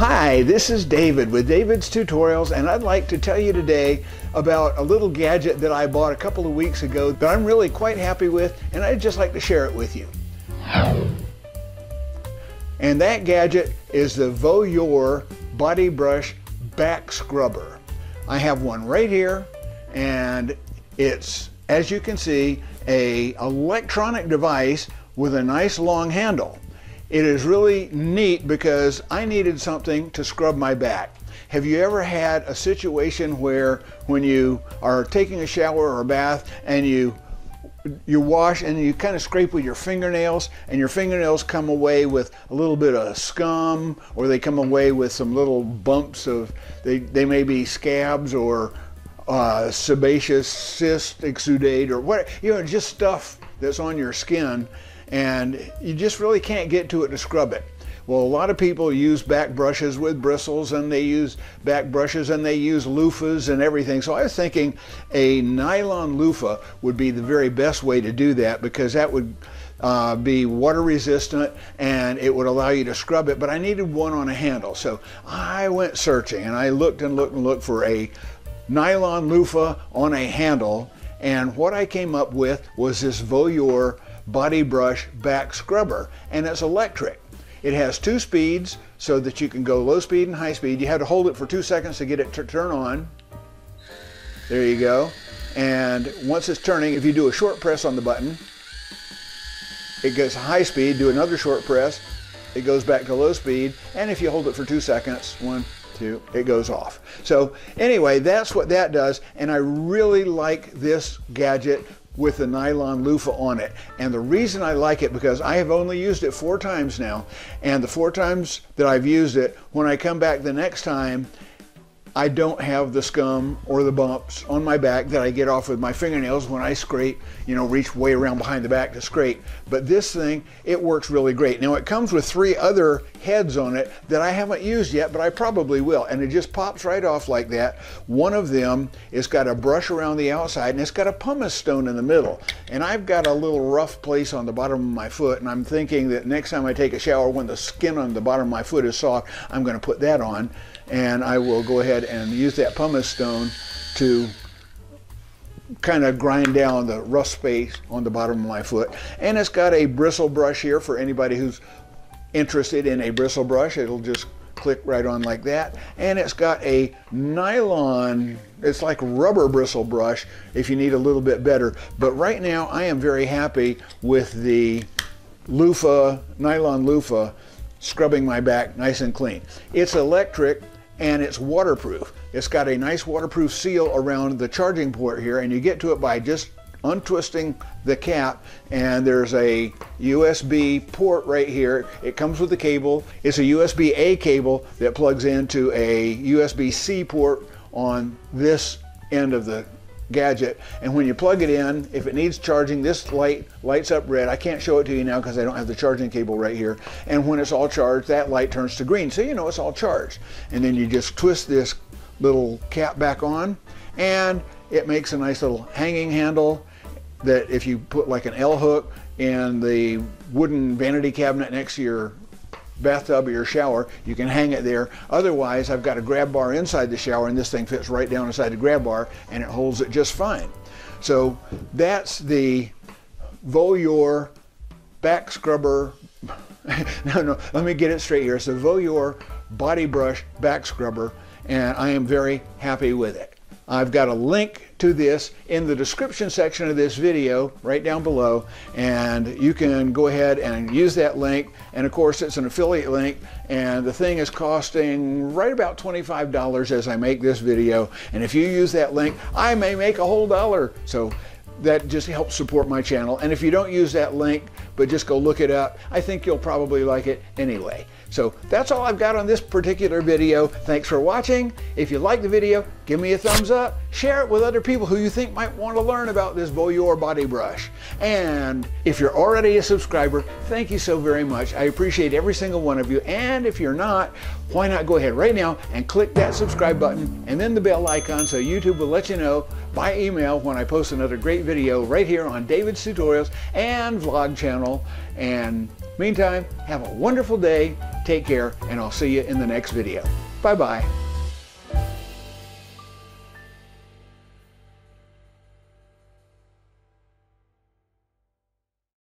Hi, this is David with David's Tutorials and I'd like to tell you today about a little gadget that I bought a couple of weeks ago that I'm really quite happy with and I'd just like to share it with you. And that gadget is the Voyor Body Brush Back Scrubber. I have one right here and it's, as you can see, a electronic device with a nice long handle. It is really neat because I needed something to scrub my back. Have you ever had a situation where when you are taking a shower or a bath and you you wash and you kind of scrape with your fingernails and your fingernails come away with a little bit of scum or they come away with some little bumps of they, they may be scabs or uh, sebaceous cyst exudate or what you know just stuff that's on your skin and you just really can't get to it to scrub it. Well, a lot of people use back brushes with bristles and they use back brushes and they use loofahs and everything. So I was thinking a nylon loofah would be the very best way to do that because that would uh, be water resistant and it would allow you to scrub it. But I needed one on a handle. So I went searching and I looked and looked and looked for a nylon loofah on a handle. And what I came up with was this Voyor body brush back scrubber and it's electric. It has two speeds so that you can go low speed and high speed. You have to hold it for two seconds to get it to turn on. There you go. And once it's turning, if you do a short press on the button, it goes high speed, do another short press, it goes back to low speed, and if you hold it for two seconds, one, two, it goes off. So anyway, that's what that does, and I really like this gadget with the nylon loofah on it. And the reason I like it because I have only used it four times now. And the four times that I've used it, when I come back the next time, I don't have the scum or the bumps on my back that I get off with my fingernails when I scrape, you know, reach way around behind the back to scrape. But this thing, it works really great. Now it comes with three other heads on it that I haven't used yet, but I probably will. And it just pops right off like that. One of them is got a brush around the outside and it's got a pumice stone in the middle. And I've got a little rough place on the bottom of my foot and I'm thinking that next time I take a shower when the skin on the bottom of my foot is soft, I'm going to put that on and I will go ahead and use that pumice stone to kind of grind down the rough space on the bottom of my foot. And it's got a bristle brush here for anybody who's interested in a bristle brush. It'll just click right on like that. And it's got a nylon, it's like rubber bristle brush if you need a little bit better. But right now I am very happy with the loofah, nylon loofah, scrubbing my back nice and clean. It's electric and it's waterproof. It's got a nice waterproof seal around the charging port here and you get to it by just untwisting the cap and there's a USB port right here. It comes with a cable. It's a USB-A cable that plugs into a USB-C port on this end of the gadget. And when you plug it in if it needs charging this light lights up red. I can't show it to you now because I don't have the charging cable right here. And when it's all charged that light turns to green. So you know it's all charged. And then you just twist this little cap back on and it makes a nice little hanging handle that if you put like an L hook in the wooden vanity cabinet next to your bathtub or your shower, you can hang it there. Otherwise, I've got a grab bar inside the shower and this thing fits right down inside the grab bar and it holds it just fine. So that's the Voyor back scrubber. no, no, let me get it straight here. It's a Voyor body brush back scrubber and I am very happy with it. I've got a link to this in the description section of this video right down below and you can go ahead and use that link. And of course it's an affiliate link and the thing is costing right about $25 as I make this video. And if you use that link I may make a whole dollar. So that just helps support my channel and if you don't use that link but just go look it up I think you'll probably like it anyway. So that's all I've got on this particular video. Thanks for watching. If you like the video, give me a thumbs up. Share it with other people who you think might want to learn about this Voyor body brush. And if you're already a subscriber, thank you so very much. I appreciate every single one of you. And if you're not, why not go ahead right now and click that subscribe button and then the bell icon so YouTube will let you know by email when I post another great video right here on David's Tutorials and Vlog channel. And Meantime, have a wonderful day, take care, and I'll see you in the next video. Bye-bye.